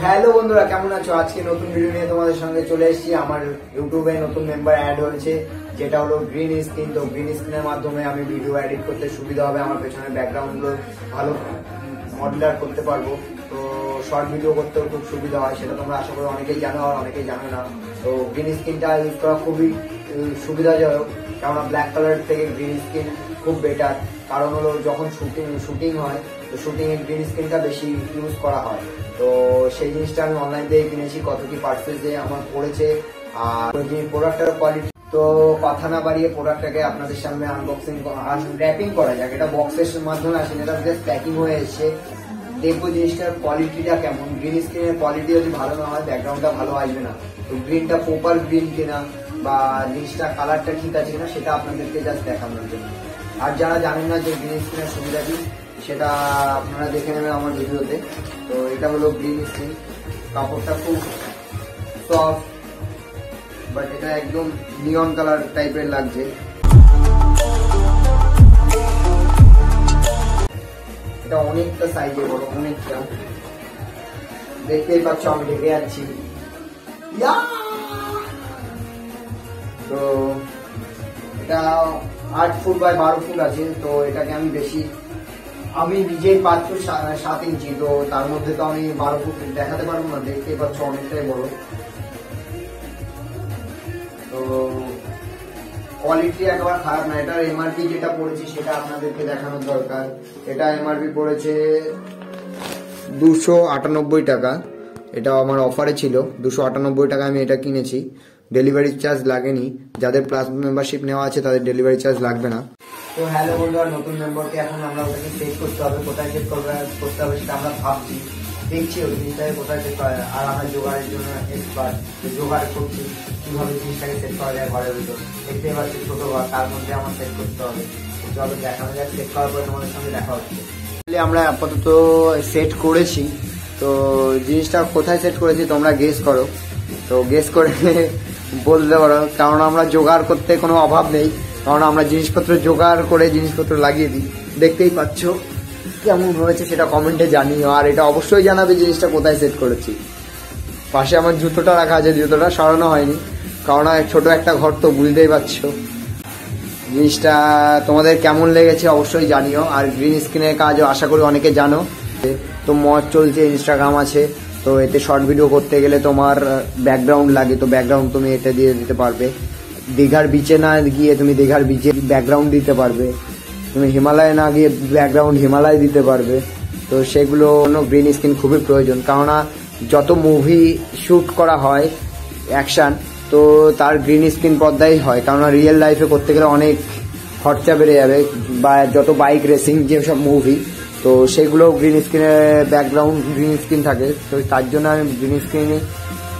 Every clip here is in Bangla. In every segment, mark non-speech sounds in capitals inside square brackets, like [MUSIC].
হ্যালো বন্ধুরা, কেমন আছো? আজকে নতুন ভিডিও নিয়ে তোমাদের সঙ্গে চলে এসেছি। আমার ইউটিউবে নতুন মেম্বার অ্যাড হয়েছে, যেটা হলো গ্রিন স্ক্রিন তো গ্রিন স্ক্রিনের মাধ্যমে আমি ভিডিও এডিট করতে সুবিধা হবে, আমার পেছনে ব্যাকগ্রাউন্ডগুলো ভালো মডেলার করতে পারব। তো শর্ট ভিডিও করতেও খুব সুবিধা হয়, সেটা তোমরা আশা করি অনেকেই জানো আর অনেকেই জানো না। তো গ্রিন স্ক্রিনটা ইউজ করা খুবই সুবিধাজনক, কেননা ব্ল্যাক কালার থেকে গ্রিন স্ক্রিন খুব বেটার কারণ হলো যখন শুটিং শুটিং হয় তো শুটিং এ গ্রিন স্ক্রিনটা বেশি ইউজ করা হয়। তো সেই জিনিসটা আমি অনলাইন থেকে কিনেছি, কত কি পার্সেসে আমার পড়েছে। আর যে প্রোডাক্টের কোয়ালিটি তো কথা না বাড়িয়ে প্রোডাক্টটাকে আপনাদের সামনে আনবক্সিং র্যাপিং করা যাক। এটা বক্সের মাধ্যমে আসেন, এটা জাস্ট প্যাকিং হয়ে এসেছে। দেখব জিনিসটার কোয়ালিটিটা কেমন। গ্রিন স্ক্রিনের কোয়ালিটি যদি ভালো না হয় ব্যাকগ্রাউন্ডটা ভালো আসবে না। তো গ্রিনটা প্রপার গ্রিন কিনা বা জিনিসটা কালারটা ঠিক আছে কিনা, সেটা আপনাদেরকে জাস্ট দেখানোর জন্য। আর যারা জানেন না যে গ্রিন স্ক্রিনের সুবিধা কি সেটা আপনারা দেখে নেবেন আমার ভিডিওতে। তো এটা হলো গ্রিন স্ক্রিন কাপড়টা খুব সফট বাট এটা একদম নিয়ন কালার টাইপের লাগছে। এটা অনেকটা সাইজে বড়, অনেকটা। দেখতেই পাচ্ছ, আমি ঢেকে যাচ্ছি! তো এটা আট ফুট বাই বারো ফুট আছে, তো এটাকে আমি বেশি আমি নিজেই পাচ্ছ সাত ইঞ্চি তো তার মধ্যে তো আমি বারো ফুট দেখাতে পারব না, দেখতে পাচ্ছ অনেকটাই বড়। তো কোয়ালিটি একবার খারাপ না এটার এমআরপি যেটা পড়েছে সেটা আপনাদেরকে দেখানোর দরকার। এটা এমআরপি পড়েছে দুশো আটানব্বই টাকা। এটা আমার অফারে ছিল। দুশো আটানব্বই টাকা আমি এটা কিনেছি। ডেলিভারি চার্জ লাগেনি। যাদের প্লাস মেম্বারশিপ নেওয়া আছে তাদের ডেলিভারি চার্জ লাগবে না। তো হ্যালো বন্ধুরা নতুন মেম্বারকে এখন আমরা ওটাকে সেট করতে হবে, কোথায় সেট করবে, করতে হবে সেটা আমরা ভাবছি। দেখছি ওই জিনিসটাকে কোথায় সেট করা যায়, আর আমরা জোগাড়ের জন্য এক্সপার্ট জোগাড় করছি, কীভাবে জিনিসটাকে সেট করা যায় ঘরের ভিতর। দেখতে পাচ্ছি ছোটো ঘর তার মধ্যে আমার সেট করতে হবে। চলো দেখানো যাক সেট করার পরে তোমাদের সঙ্গে দেখা হচ্ছে। আমরা আপাতত সেট করেছি, তো জিনিসটা কোথায় সেট করেছি তোমরা গেস করো। তো গেস করে [LAUGHS] বলতে পারো, কারণ আমরা জোগাড় করতে কোনো অভাব নেই। কারণ আমরা জিনিসপত্র জোগাড় করে জিনিসপত্র লাগিয়ে দিই। দেখতেই পাচ্ছ কেমন হয়েছে সেটা কমেন্টে জানিও। আর এটা অবশ্যই জানাবে জিনিসটা কোথায় সেট করেছি। পাশে আমার জুতোটা রাখা আছে, জুতোটা সরানো হয়নি। কারণ ছোট একটা ঘর তো বুঝতেই পারছ। জিনিসটা তোমাদের কেমন লেগেছে অবশ্যই জানিও। আর গ্রিন স্ক্রিনের কাজও আশা করি অনেকে জানো। তো মজ চলছে ইনস্টাগ্রাম আছে। তো এতে শর্ট ভিডিও করতে গেলে তোমার ব্যাকগ্রাউন্ড লাগে। তো ব্যাকগ্রাউন্ড তুমি এতে দিয়ে দিতে পারবে। দীঘার বিচে না গিয়ে তুমি দীঘার বিচে ব্যাকগ্রাউন্ড দিতে পারবে। তুমি হিমালয়ে না গিয়ে ব্যাকগ্রাউন্ড হিমালয় দিতে পারবে। তো সেগুলো গ্রিন স্ক্রিন খুবই প্রয়োজন। কেননা যত মুভি শুট করা হয় অ্যাকশন তো তার গ্রিন স্ক্রিন পর্দাই হয়। কেননা রিয়েল লাইফে করতে গেলে অনেক খরচা বেড়ে যাবে। বা যত বাইক রেসিং যেসব মুভি তো সেগুলো গ্রিন স্ক্রিনে ব্যাকগ্রাউন্ড গ্রিন স্ক্রিন থাকে। তো তার জন্য আমি গ্রিন স্ক্রিনে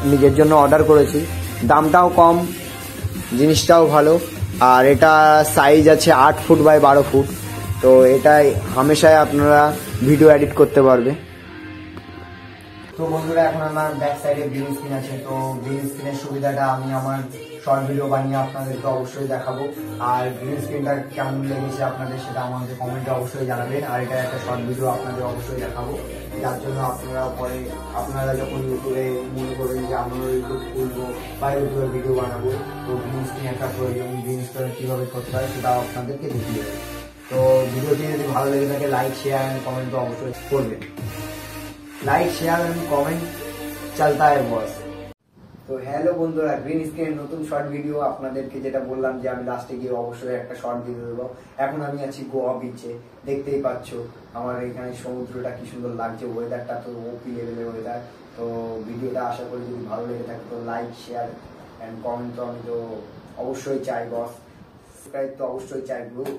নিজের জন্য অর্ডার করেছি। দামটাও কম জিনিসটাও ভালো। আর এটা সাইজ আছে আট ফুট বাই বারো ফুট। তো এটাই হামেশাই আপনারা ভিডিও এডিট করতে পারবে। তো বন্ধুরা, এখন আমার ব্যাক সাইডে গ্রিন স্ক্রিন আছে, তো গ্রিন স্ক্রিনের সুবিধাটা আমি আমার শর্ট ভিডিও বানিয়ে আপনাদেরকে অবশ্যই দেখাবো। আর গ্রিন স্ক্রিনটা কেমন লেগেছে আপনাদের সেটা আমাদের কমেন্টে অবশ্যই জানাবেন, আর এটা একটা শর্ট ভিডিও আপনাদের অবশ্যই দেখাবো। যার জন্য আপনারা পরে, আপনারা যখন ইউটিউবে মনে করবেন যে আমরা ইউটিউব খুলবো বা ইউটিউবে ভিডিও বানাবো, তো গ্রিন স্ক্রিন একটা প্রয়োজন গ্রিন স্ক্রিন কীভাবে করতে হয় সেটা আপনাদেরকে দেখিয়ে দেবে। তো ভিডিওটি যদি ভালো লেগে থাকে লাইক শেয়ার অ্যান্ড কমেন্ট অবশ্যই করবেন। লাইক শেয়ার এন্ড কমেন্ট চলতা है বস তো হ্যালো বন্ধুরা গ্রিন স্ক্রিনের নতুন শর্ট ভিডিও আপনাদেরকে যেটা বললাম যে আমি লাস্টে গিয়ে অবশ্যই একটা শর্ট ভিডিও দেবো। এখন আমি আছি গোয়া বিচে দেখতেই পাচ্ছ আমার এখানে সমুদ্রটা কি সুন্দর লাগছে। ওয়েদারটা তো ওপি লেভেলের ওয়েদার তো ভিডিওটা আশা করি যদি ভালো লেগে থাকে তো লাইক শেয়ার অ্যান্ড কমেন্ট তো আমি তো অবশ্যই চাই বস সাবস্ক্রাইব তো অবশ্যই চাই গ্রুপ